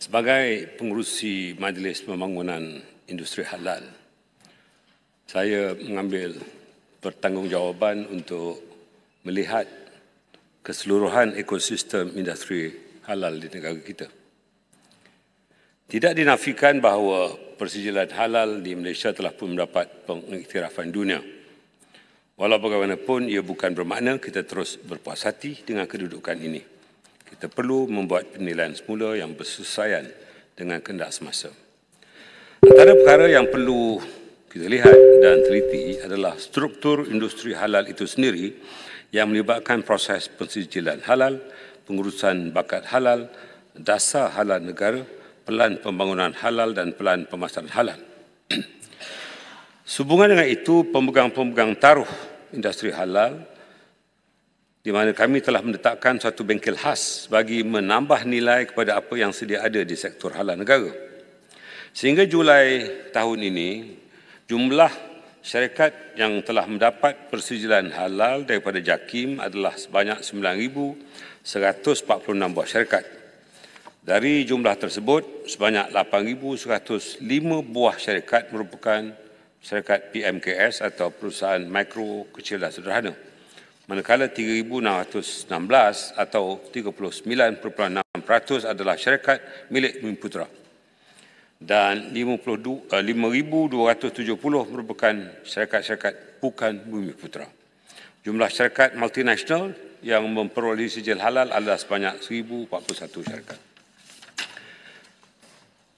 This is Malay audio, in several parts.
Sebagai pengurusi Majlis Pembangunan Industri Halal, saya mengambil pertanggungjawaban untuk melihat keseluruhan ekosistem industri halal di negara kita. Tidak dinafikan bahawa persijilan halal di Malaysia telah pun mendapat pengiktirafan dunia. Walau bagaimanapun ia bukan bermakna kita terus berpuas hati dengan kedudukan ini. Kita perlu membuat penilaian semula yang bersesuaian dengan kehendak semasa. Antara perkara yang perlu kita lihat dan teliti adalah struktur industri halal itu sendiri yang melibatkan proses pensijilan halal, pengurusan bakat halal, dasar halal negara, pelan pembangunan halal dan pelan pemasaran halal. Sehubungan dengan itu, pemegang-pemegang taruh industri halal di mana kami telah menetapkan satu bengkel khas bagi menambah nilai kepada apa yang sedia ada di sektor halal negara. Sehingga Julai tahun ini, jumlah syarikat yang telah mendapat persijilan halal daripada JAKIM adalah sebanyak 9,146 buah syarikat. Dari jumlah tersebut, sebanyak 8,105 buah syarikat merupakan syarikat PMKS atau perusahaan mikro, kecil dan sederhana. Manakala 3,616 atau 39.6% adalah syarikat milik Bumi Putra. Dan 5,270 eh, merupakan syarikat-syarikat bukan Bumi Putra. Jumlah syarikat multinasional yang memperoleh sijil halal adalah sebanyak 1,041 syarikat.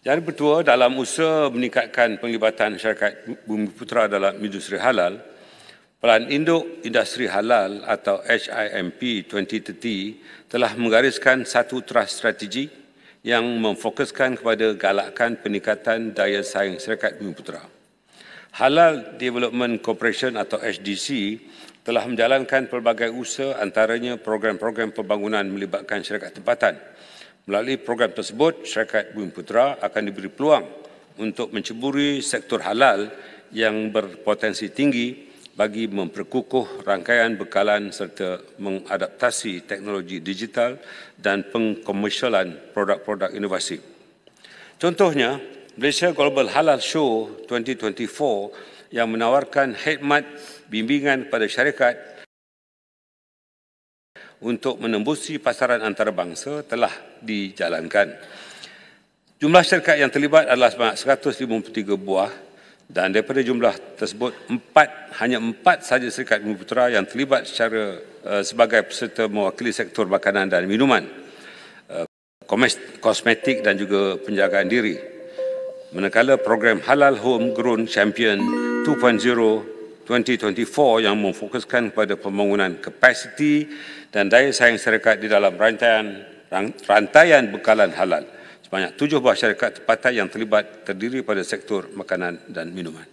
Jadi bertua dalam usaha meningkatkan penglibatan masyarakat Bumi Putra dalam industri halal, Pelan Induk Industri Halal atau HIMP 2030 telah menggariskan satu teras strategi yang memfokuskan kepada galakkan peningkatan daya saing syarikat Bumi Putra. Halal Development Corporation atau HDC telah menjalankan pelbagai usaha antaranya program-program pembangunan melibatkan syarikat tempatan Melalui program tersebut, syarikat Bumi Putra akan diberi peluang untuk menceburi sektor halal yang berpotensi tinggi bagi memperkukuh rangkaian bekalan serta mengadaptasi teknologi digital dan pengkomersialan produk-produk inovasi. Contohnya, Malaysia Global Halal Show 2024 yang menawarkan khidmat bimbingan kepada syarikat untuk menembusi pasaran antarabangsa telah dijalankan. Jumlah syarikat yang terlibat adalah sebanyak 153 buah dan daripada jumlah tersebut empat hanya empat sahaja syarikat Bumi Putra yang terlibat secara uh, sebagai peserta mewakili sektor makanan dan minuman, uh, kosmetik dan juga penjagaan diri. Manakala program Halal Homegrown Champion 2.0 2024 yang memfokuskan kepada pembangunan kapasiti dan daya saing syarikat di dalam rantaian rantaian bekalan halal. Sebanyak tujuh buah syarikat tempatan yang terlibat terdiri pada sektor makanan dan minuman.